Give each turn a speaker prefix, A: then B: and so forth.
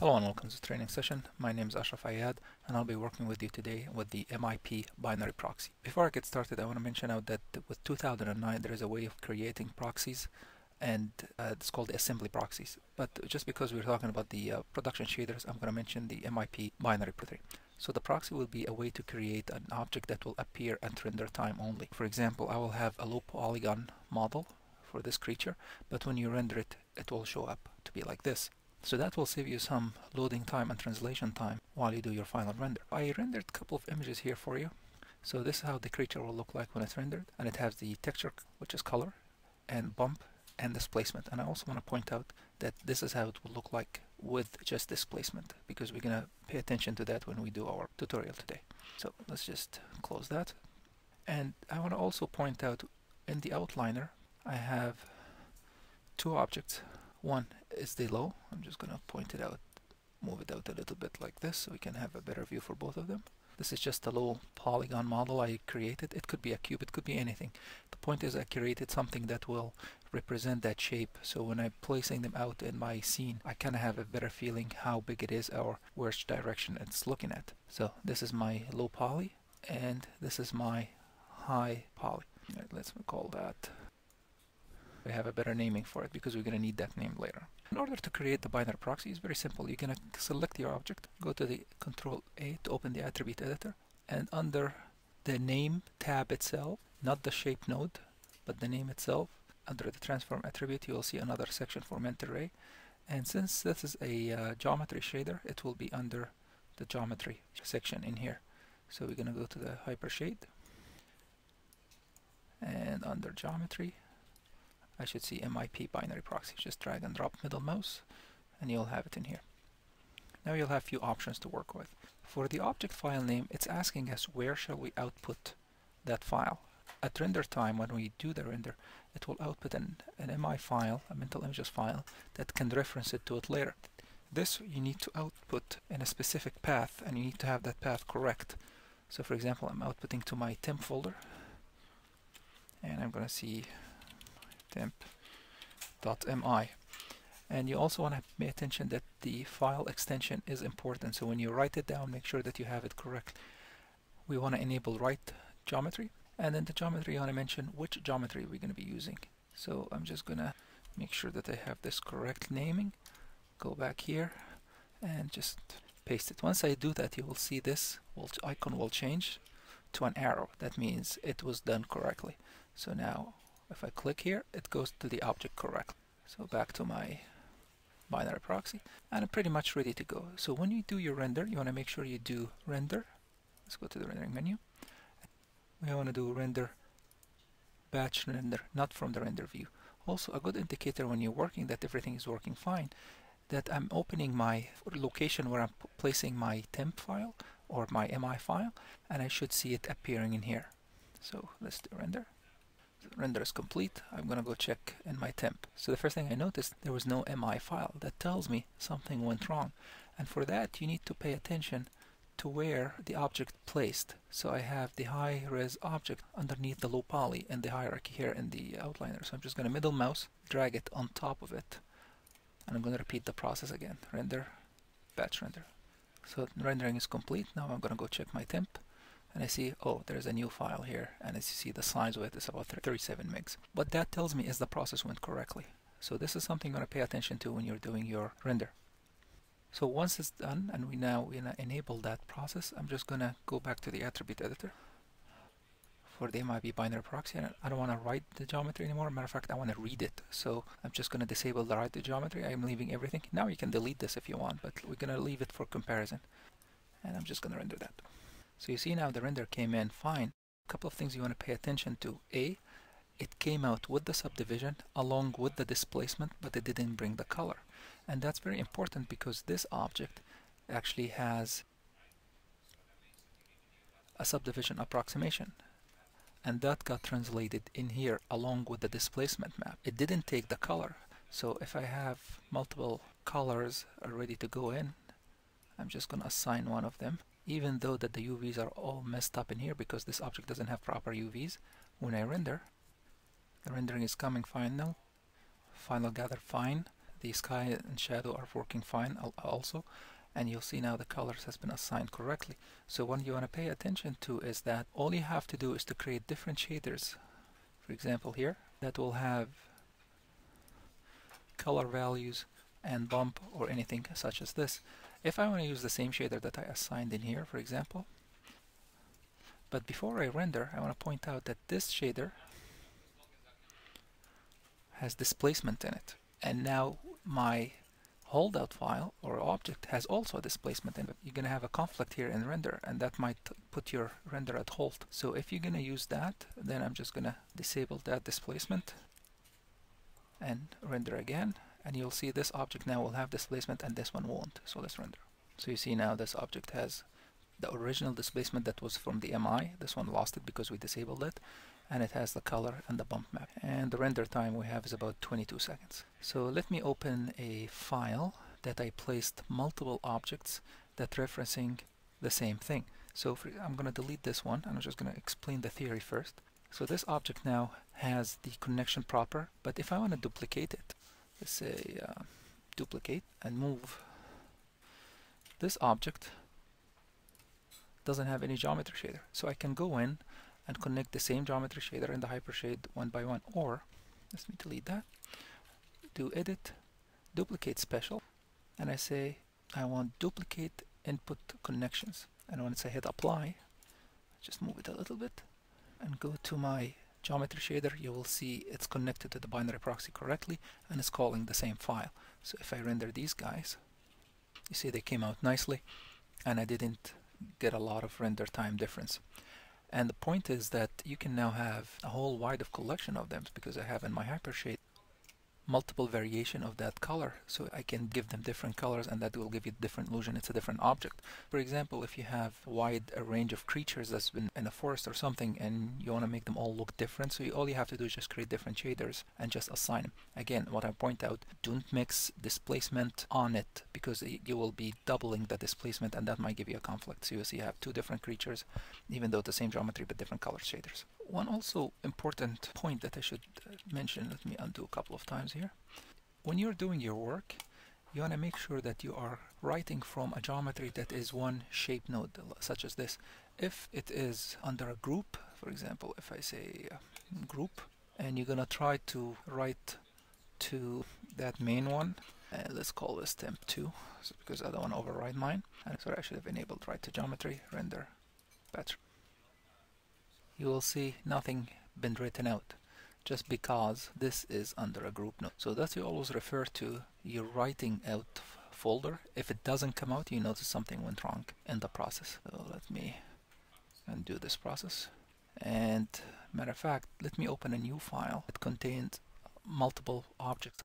A: Hello and welcome to the training session. My name is Ashraf Aiad and I'll be working with you today with the MIP binary proxy. Before I get started I want to mention out that with 2009 there is a way of creating proxies and uh, it's called assembly proxies. But just because we're talking about the uh, production shaders I'm going to mention the MIP binary proxy. So the proxy will be a way to create an object that will appear at render time only. For example I will have a low polygon model for this creature but when you render it it will show up to be like this. So that will save you some loading time and translation time while you do your final render. I rendered a couple of images here for you. So this is how the creature will look like when it's rendered. And it has the texture, which is color, and bump, and displacement. And I also want to point out that this is how it will look like with just displacement, because we're going to pay attention to that when we do our tutorial today. So let's just close that. And I want to also point out in the outliner, I have two objects one is the low. I'm just going to point it out, move it out a little bit like this so we can have a better view for both of them. This is just a low polygon model I created. It could be a cube, it could be anything. The point is I created something that will represent that shape. So when I'm placing them out in my scene, I kind of have a better feeling how big it is or which direction it's looking at. So this is my low poly and this is my high poly. Right, let's call that we have a better naming for it because we're going to need that name later. In order to create the binary proxy, it's very simple. You're going to select your object, go to the Control A to open the attribute editor, and under the name tab itself, not the shape node, but the name itself, under the transform attribute, you will see another section for mental ray. And since this is a uh, geometry shader, it will be under the geometry section in here. So we're going to go to the hypershade and under geometry I should see MIP binary proxy. Just drag and drop middle mouse and you'll have it in here. Now you'll have a few options to work with. For the object file name, it's asking us where shall we output that file. At render time, when we do the render, it will output an, an MI file, a mental images file, that can reference it to it later. This you need to output in a specific path, and you need to have that path correct. So for example, I'm outputting to my temp folder, and I'm going to see temp.mi and you also want to pay attention that the file extension is important. So when you write it down make sure that you have it correct. We want to enable write geometry and then the geometry you want to mention which geometry we're going to be using. So I'm just gonna make sure that I have this correct naming. Go back here and just paste it. Once I do that you will see this icon will change to an arrow. That means it was done correctly. So now if I click here, it goes to the object correctly. So back to my binary proxy, and I'm pretty much ready to go. So when you do your render, you want to make sure you do render. Let's go to the rendering menu. We want to do render batch render, not from the render view. Also, a good indicator when you're working that everything is working fine, that I'm opening my location where I'm placing my temp file or my MI file, and I should see it appearing in here. So let's do render render is complete, I'm going to go check in my temp. So the first thing I noticed, there was no MI file. That tells me something went wrong. And for that, you need to pay attention to where the object placed. So I have the high res object underneath the low poly in the hierarchy here in the outliner. So I'm just going to middle mouse, drag it on top of it. And I'm going to repeat the process again. Render, batch render. So rendering is complete. Now I'm going to go check my temp and I see, oh, there's a new file here, and as you see, the size it is about 37 megs. What that tells me is the process went correctly. So this is something you're going to pay attention to when you're doing your render. So once it's done, and we now we enable that process, I'm just going to go back to the attribute editor for the MIP binary proxy. And I don't want to write the geometry anymore. Matter of fact, I want to read it. So I'm just going to disable the write the geometry. I'm leaving everything. Now you can delete this if you want, but we're going to leave it for comparison. And I'm just going to render that. So you see now the render came in fine. A couple of things you want to pay attention to. A, it came out with the subdivision along with the displacement, but it didn't bring the color. And that's very important because this object actually has a subdivision approximation. And that got translated in here along with the displacement map. It didn't take the color. So if I have multiple colors ready to go in, I'm just going to assign one of them even though that the UVs are all messed up in here because this object doesn't have proper UVs when I render the rendering is coming fine now final gather fine. The sky and shadow are working fine also. And you'll see now the colors has been assigned correctly. So what you want to pay attention to is that all you have to do is to create different shaders. For example here that will have color values and bump or anything such as this if I want to use the same shader that I assigned in here for example but before I render I want to point out that this shader has displacement in it and now my holdout file or object has also a displacement in it. You're going to have a conflict here in render and that might put your render at halt. So if you're going to use that then I'm just going to disable that displacement and render again and you'll see this object now will have displacement and this one won't. So let's render. So you see now this object has the original displacement that was from the MI. This one lost it because we disabled it and it has the color and the bump map and the render time we have is about 22 seconds so let me open a file that I placed multiple objects that referencing the same thing so for, I'm going to delete this one and I'm just going to explain the theory first so this object now has the connection proper but if I want to duplicate it let's say uh, duplicate and move. This object doesn't have any geometry shader so I can go in and connect the same geometry shader in the hypershade one by one or let me delete that do edit duplicate special and I say I want duplicate input connections. And once I hit apply just move it a little bit and go to my geometry shader you will see it's connected to the binary proxy correctly and it's calling the same file. So if I render these guys you see they came out nicely and I didn't get a lot of render time difference. And the point is that you can now have a whole wide of collection of them because I have in my hypershade multiple variation of that color so I can give them different colors and that will give you different illusion. It's a different object. For example if you have wide a range of creatures that's been in a forest or something and you want to make them all look different so you, all you have to do is just create different shaders and just assign them again what I point out don't mix displacement on it because you will be doubling the displacement and that might give you a conflict. So you see you have two different creatures even though the same geometry but different color shaders one also important point that I should uh, mention let me undo a couple of times here. When you're doing your work you want to make sure that you are writing from a geometry that is one shape node such as this. If it is under a group for example if I say uh, group and you're gonna try to write to that main one uh, let's call this temp 2 so because I don't want to override mine. And so I should have enabled write to geometry render better you will see nothing been written out just because this is under a group note. So that you always refer to your writing out folder. If it doesn't come out, you notice something went wrong in the process. So let me undo this process. And matter of fact, let me open a new file. that contains multiple objects